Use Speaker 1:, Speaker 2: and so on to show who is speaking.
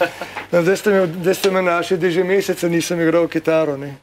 Speaker 1: No, zdaj ste me, zdaj ste me našli, da že mesece nisem igral kitaro. Ne.